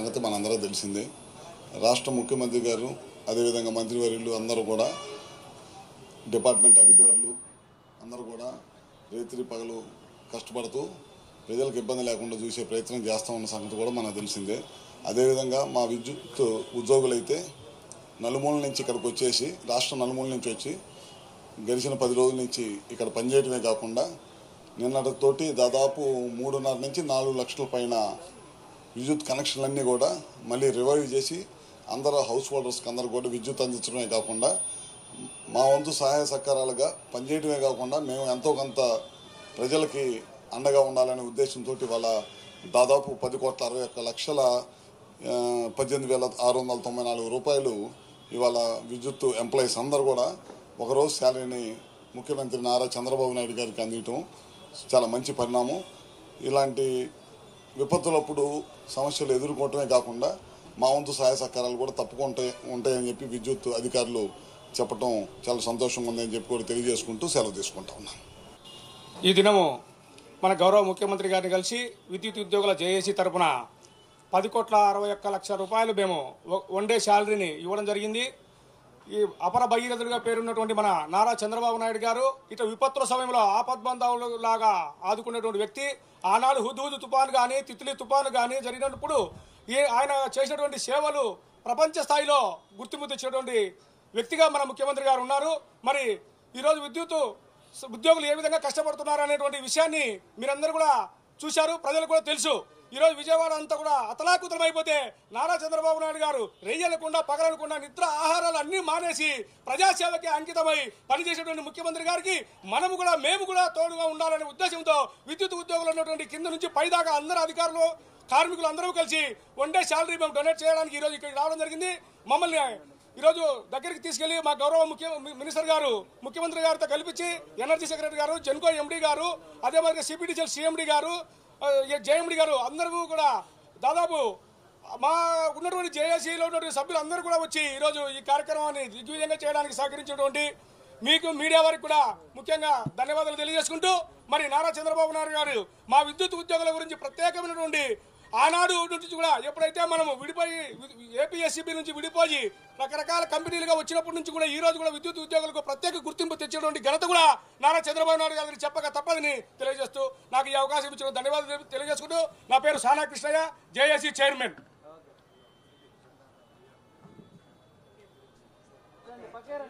సంగతి మనందరూ తెలిసిందే. రాష్ట్ర ముఖ్యమంత్రి గారు అదేవిధంగా మంత్రివర్యులు అందరూ కూడా డిపార్ట్మెంట్ అధికారులు అందరూ కూడా రేత్రి పగలు కష్టపడుతూ ప్రజలకు ఇబ్బంది లేకుండా చూసే ప్రయత్నం చేస్తూ ఉన్న సంగతి కూడా మనకు తెలిసిందే. అదేవిధంగా మా విద్యుత్ ఉద్యోగులైతే నలుమూల నుంచి ఇక్కడికి వచ్చేసి రాష్ట్రం నలుమూల నుంచి వచ్చి గడిచిన పది రోజుల నుంచి ఇక్కడ పనిచేయటమే కాకుండా నిన్నటితోటి దాదాపు మూడున్నర నుంచి నాలుగు లక్షల పైన విద్యుత్ కనెక్షన్లన్నీ కూడా మళ్ళీ రివైవ్ చేసి అందరూ హౌస్ హోల్డర్స్కి అందరూ కూడా విద్యుత్ అందించడమే కాకుండా మా వంతు సహాయ సహకారాలుగా పనిచేయడమే కాకుండా మేము ఎంతో కొంత ప్రజలకి అండగా ఉండాలనే ఉద్దేశంతో వాళ్ళ దాదాపు పది కోట్ల అరవై ఒక్క లక్షల పద్దెనిమిది వేల ఆరు వందల తొంభై నాలుగు రూపాయలు ఇవాళ విద్యుత్ ఎంప్లాయీస్ అందరూ కూడా ఒకరోజు శాలరీని ముఖ్యమంత్రి నారా చంద్రబాబు నాయుడు గారికి అందించడం చాలా మంచి పరిణామం. ఇలాంటి విపత్తులప్పుడు సమస్యలు ఎదుర్కోవటమే కాకుండా మా వంతు సహాయ సహకారాలు కూడా తప్పకుండా ఉంటాయని చెప్పి విద్యుత్ అధికారులు చెప్పటం చాలా సంతోషంగా ఉందని చెప్పి కూడా తెలియజేసుకుంటూ సెలవు తీసుకుంటా ఉన్నాను. ఈ దినము మన గౌరవ ముఖ్యమంత్రి గారిని కలిసి విద్యుత్ ఉద్యోగుల జేఏసీ తరపున పది కోట్ల అరవై ఒక్క లక్షల రూపాయలు మేము వన్ డే శాలరీని ఇవ్వడం జరిగింది. ఈ అపర భగీరథుడిగా పేరున్నటువంటి మన నారా చంద్రబాబు నాయుడు గారు ఇటు విపత్తుల సమయంలో ఆపద్బంధాలు లాగా ఆదుకునేటువంటి వ్యక్తి. ఆనాడు హుదూదు తుఫాను కానీ తిత్లీ తుఫాను కానీ జరిగినప్పుడు ఈ ఆయన చేసినటువంటి సేవలు ప్రపంచ స్థాయిలో గుర్తింపు తెచ్చినటువంటి వ్యక్తిగా మన ముఖ్యమంత్రి గారు ఉన్నారు. మరి ఈరోజు విద్యుత్ ఉద్యోగులు ఏ విధంగా కష్టపడుతున్నారు అనేటువంటి విషయాన్ని మీరందరూ కూడా చూశారు. ప్రజలకు కూడా తెలుసు. ఈరోజు విజయవాడ అంతా కూడా అతలాకుతలం అయిపోతే నారా చంద్రబాబు నాయుడు గారు రెయ్యలకుండా పగలకుండా నిద్ర ఆహారాలు అన్నీ మానేసి ప్రజాసేవకి అంకితమై పనిచేసేటువంటి ముఖ్యమంత్రి గారికి మనము కూడా మేము కూడా తోడుగా ఉండాలనే ఉద్దేశంతో విద్యుత్ ఉద్యోగులు ఉన్నటువంటి కింద నుంచి పైదాకా అందరు అధికారులు కార్మికులు అందరూ కలిసి వన్ డే శాలరీ మేము డొనేట్ చేయడానికి ఈరోజు ఇక్కడికి రావడం జరిగింది. మమ్మల్ని ఈరోజు దగ్గరికి తీసుకెళ్ళి మా గౌరవ ముఖ్య మినిస్టర్ గారు ముఖ్యమంత్రి గారితో కల్పించి ఎనర్జీ సెక్రటరీ గారు జెన్కో ఎండీ గారు అదే మాదిరిగా సిపిడిసిఎల్ సిఎండి గారు జయముడి గారు అందరూ కూడా దాదాపు మా ఉన్నటువంటి జేఏసీలో ఉన్నటువంటి సభ్యులు అందరూ కూడా వచ్చి ఈరోజు ఈ కార్యక్రమాన్ని దిగ్విజయంగా చేయడానికి సహకరించినటువంటి మీకు మీడియా వారికి కూడా ముఖ్యంగా ధన్యవాదాలు తెలియజేసుకుంటూ మరి నారా చంద్రబాబు నాయుడు గారు మా విద్యుత్ ఉద్యోగుల గురించి ప్రత్యేకమైనటువంటి ఆనాడు నుంచి కూడా ఎప్పుడైతే మనము విడిపోయి ఏపీఎస్సీబీ నుంచి విడిపోయి రకరకాల కంపెనీలుగా వచ్చినప్పటి నుంచి కూడా ఈ రోజు కూడా విద్యుత్ ఉద్యోగులకు ప్రత్యేక గుర్తింపు తెచ్చినటువంటి ఘనత కూడా నారా చంద్రబాబు నాయుడు గారికి చెప్పక తప్పదని తెలియజేస్తూ నాకు ఈ అవకాశం ఇచ్చిన ధన్యవాదాలు తెలియజేసుకుంటూ నా పేరు సానా కృష్ణయ్య జేఏసీ చైర్మన్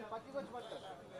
పక్కకి వచ్చి పట్టుకోండి.